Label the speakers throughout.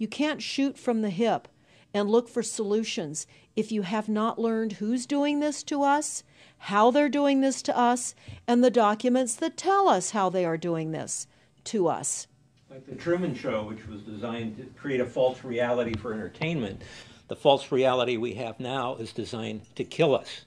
Speaker 1: You can't shoot from the hip and look for solutions if you have not learned who's doing this to us, how they're doing this to us, and the documents that tell us how they are doing this to us.
Speaker 2: Like the Truman Show, which was designed to create a false reality for entertainment, the false reality we have now is designed to kill us.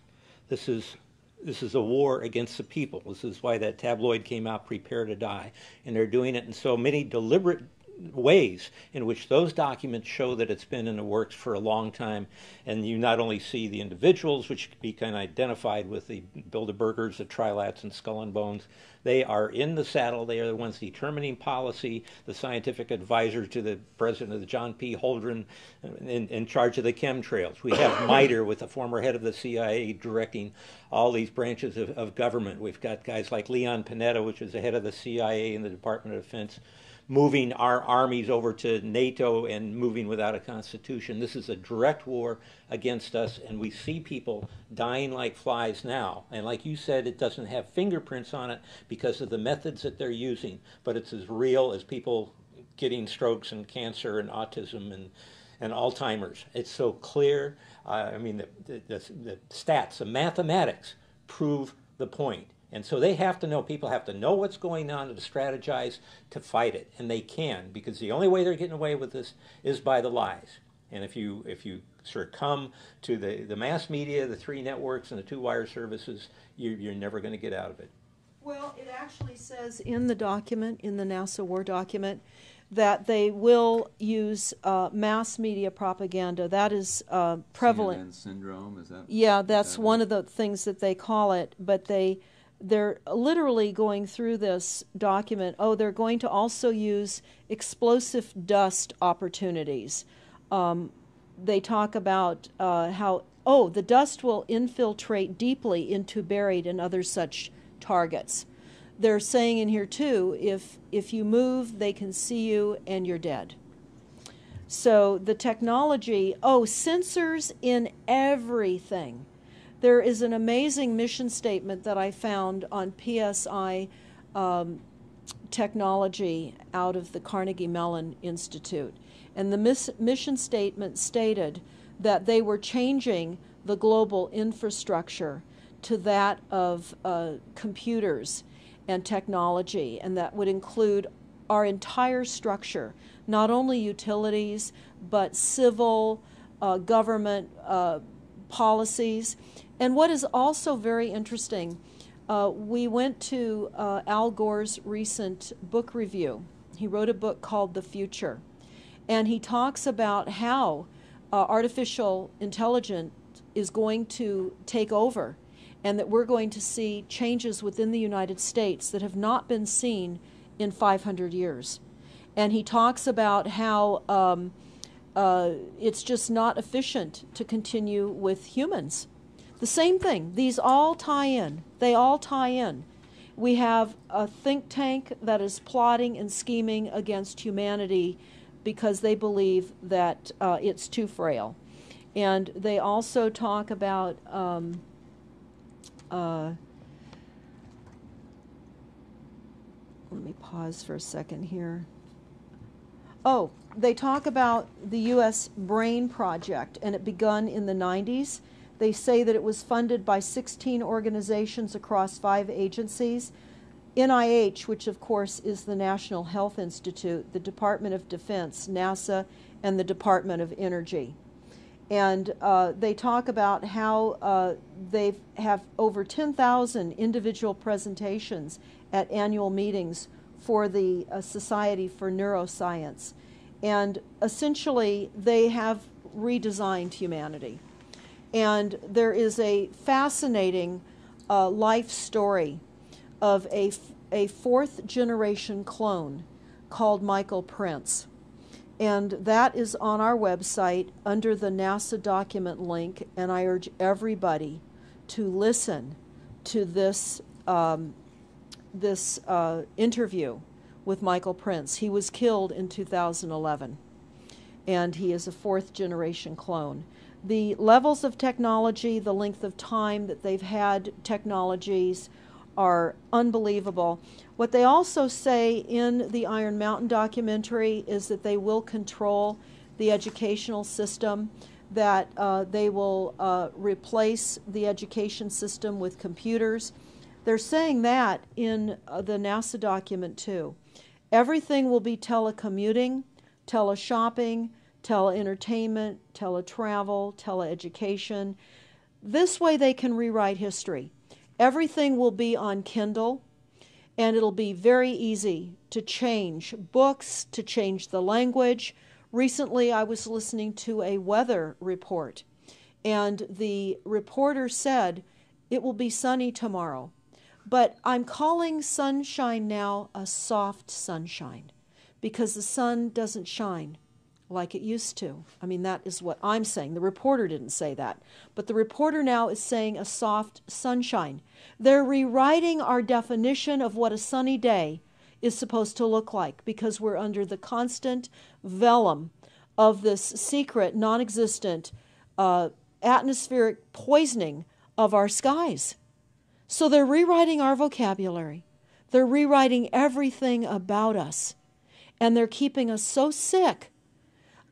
Speaker 2: This is this is a war against the people. This is why that tabloid came out, Prepare to Die. And they're doing it in so many deliberate ways in which those documents show that it's been in the works for a long time. And you not only see the individuals, which can be kind of identified with the Bilderbergers, the Trilats, and Skull and Bones. They are in the saddle. They are the ones determining policy, the scientific advisor to the president of the John P. Holdren in, in charge of the chemtrails. We have MITRE with the former head of the CIA directing all these branches of, of government. We've got guys like Leon Panetta, which is the head of the CIA and the Department of Defense moving our armies over to NATO and moving without a constitution. This is a direct war against us, and we see people dying like flies now. And like you said, it doesn't have fingerprints on it because of the methods that they're using, but it's as real as people getting strokes and cancer and autism and and Alzheimer's. It's so clear. Uh, I mean, the, the, the, the stats, the mathematics prove the point. And so they have to know, people have to know what's going on to strategize to fight it. And they can, because the only way they're getting away with this is by the lies. And if you, if you succumb to the, the mass media, the three networks, and the two wire services, you're, you're never going to get out of it.
Speaker 1: Well, it actually says in the document, in the NASA War document, that they will use uh, mass media propaganda. That is uh, prevalent.
Speaker 3: CNN syndrome is that?
Speaker 1: Yeah, that's
Speaker 3: that
Speaker 1: one
Speaker 3: it?
Speaker 1: of the things that they call it. But they they're literally going through this document. Oh, they're going to also use explosive dust opportunities. Um, they talk about uh, how, oh, the dust will infiltrate deeply into buried and other such targets. They're saying in here too, if if you move, they can see you and you're dead. So the technology, oh, sensors in everything. There is an amazing mission statement that I found on PSI um, technology out of the Carnegie Mellon Institute. And the miss- mission statement stated that they were changing the global infrastructure to that of uh, computers and technology, and that would include our entire structure, not only utilities, but civil, uh, government uh, policies. And what is also very interesting, uh, we went to uh, Al Gore's recent book review. He wrote a book called The Future. And he talks about how uh, artificial intelligence is going to take over and that we're going to see changes within the United States that have not been seen in 500 years. And he talks about how um, uh, it's just not efficient to continue with humans. The same thing. These all tie in. They all tie in. We have a think tank that is plotting and scheming against humanity because they believe that uh, it's too frail. And they also talk about um, uh, let me pause for a second here. Oh, they talk about the U.S. Brain Project, and it begun in the 90s. They say that it was funded by 16 organizations across five agencies. NIH, which of course is the National Health Institute, the Department of Defense, NASA, and the Department of Energy. And uh, they talk about how uh, they have over 10,000 individual presentations at annual meetings for the uh, Society for Neuroscience. And essentially, they have redesigned humanity. And there is a fascinating uh, life story of a, a fourth generation clone called Michael Prince. And that is on our website under the NASA document link. And I urge everybody to listen to this um, this uh, interview with Michael Prince. He was killed in 2011, and he is a fourth generation clone. The levels of technology, the length of time that they've had technologies are unbelievable. What they also say in the Iron Mountain documentary is that they will control the educational system, that uh, they will uh, replace the education system with computers. They're saying that in uh, the NASA document too. Everything will be telecommuting, teleshopping, teleentertainment, teletravel, teleeducation. This way they can rewrite history. Everything will be on Kindle, and it'll be very easy to change books, to change the language. Recently, I was listening to a weather report, and the reporter said it will be sunny tomorrow. But I'm calling sunshine now a soft sunshine because the sun doesn't shine like it used to. I mean, that is what I'm saying. The reporter didn't say that. But the reporter now is saying a soft sunshine. They're rewriting our definition of what a sunny day is supposed to look like because we're under the constant vellum of this secret, non existent uh, atmospheric poisoning of our skies. So they're rewriting our vocabulary. They're rewriting everything about us. And they're keeping us so sick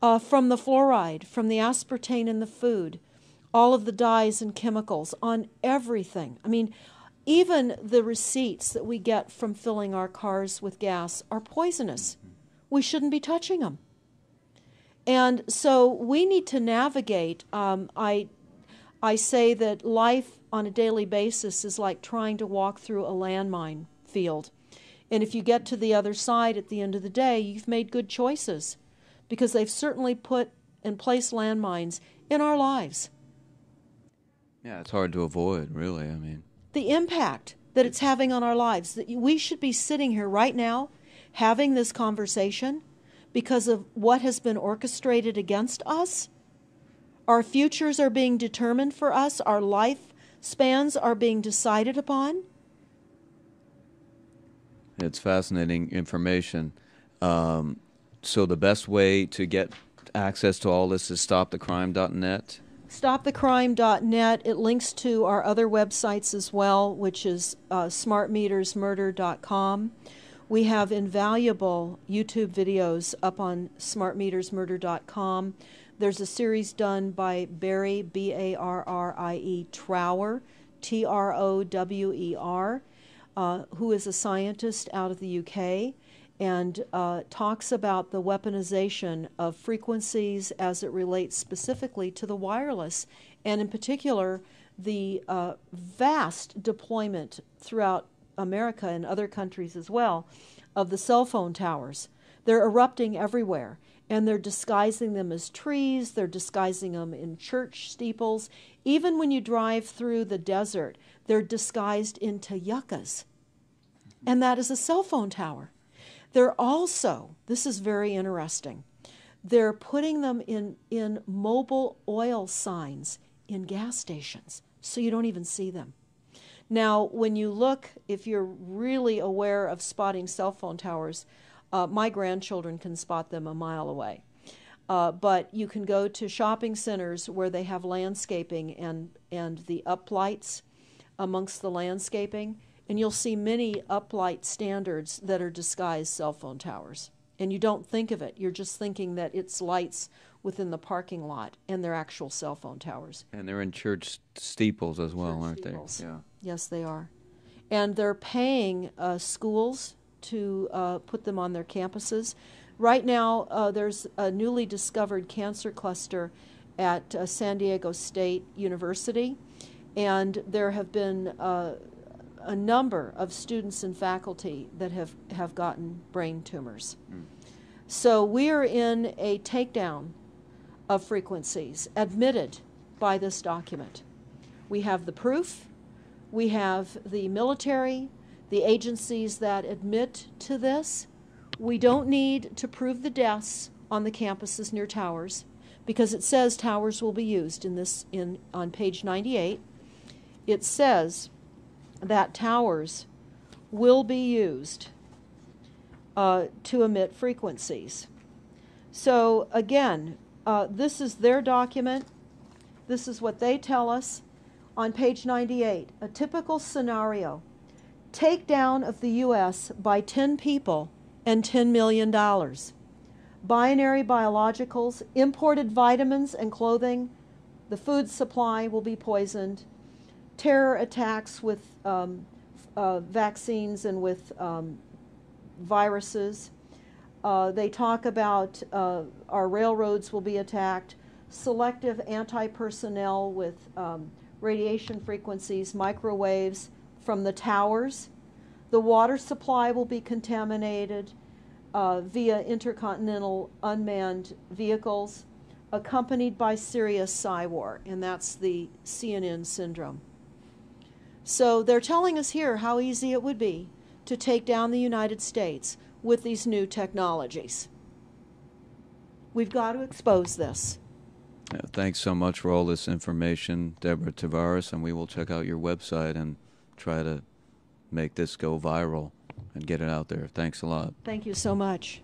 Speaker 1: uh, from the fluoride, from the aspartame in the food, all of the dyes and chemicals on everything. I mean, even the receipts that we get from filling our cars with gas are poisonous. We shouldn't be touching them. And so we need to navigate. Um, I, I say that life on a daily basis is like trying to walk through a landmine field. And if you get to the other side at the end of the day, you've made good choices because they've certainly put and placed landmines in our lives.
Speaker 3: Yeah, it's hard to avoid, really. I mean,
Speaker 1: the impact that it's having on our lives. That we should be sitting here right now having this conversation because of what has been orchestrated against us. Our futures are being determined for us, our life spans are being decided upon.
Speaker 3: It's fascinating information. Um, so the best way to get access to all this is stopthecrime.net.
Speaker 1: Stopthecrime.net. It links to our other websites as well, which is uh, smartmetersmurder.com. We have invaluable YouTube videos up on smartmetersmurder.com. There's a series done by Barrie, B A R R I E, Trower, T R O W E R, uh, who is a scientist out of the UK and uh, talks about the weaponization of frequencies as it relates specifically to the wireless, and in particular, the uh, vast deployment throughout America and other countries as well of the cell phone towers. They're erupting everywhere, and they're disguising them as trees, they're disguising them in church steeples. Even when you drive through the desert, they're disguised into yuccas. And that is a cell phone tower. They're also, this is very interesting, they're putting them in, in Mobil oil signs in gas stations so you don't even see them. Now, when you look, if you're really aware of spotting cell phone towers, uh, my grandchildren can spot them a mile away. Uh, but you can go to shopping centers where they have landscaping and, and the uplights amongst the landscaping and you'll see many uplight standards that are disguised cell phone towers. And you don't think of it, you're just thinking that it's lights within the parking lot and they're actual cell phone towers.
Speaker 3: And they're in church steeples as well,
Speaker 1: church
Speaker 3: aren't
Speaker 1: steeples.
Speaker 3: they? Yeah.
Speaker 1: Yes, they are. And they're paying uh, schools to uh, put them on their campuses. Right now, uh, there's a newly discovered cancer cluster at uh, San Diego State University, and there have been uh, a number of students and faculty that have, have gotten brain tumors. Mm. So we are in a takedown of frequencies admitted by this document. We have the proof, we have the military, the agencies that admit to this. We don't need to prove the deaths on the campuses near towers because it says towers will be used in this in on page 98. It says that towers will be used uh, to emit frequencies. So, again, uh, this is their document. This is what they tell us on page 98. A typical scenario takedown of the U.S. by 10 people and $10 million. Binary biologicals, imported vitamins and clothing, the food supply will be poisoned. Terror attacks with um, uh, vaccines and with um, viruses. Uh, they talk about uh, our railroads will be attacked, selective anti personnel with um, radiation frequencies, microwaves from the towers. The water supply will be contaminated uh, via intercontinental unmanned vehicles, accompanied by serious psywar, and that's the CNN syndrome. So they're telling us here how easy it would be to take down the United States with these new technologies. We've got to expose this.
Speaker 3: Yeah, thanks so much for all this information, Deborah Tavares, and we will check out your website and try to make this go viral and get it out there. Thanks a lot.
Speaker 1: Thank you so much.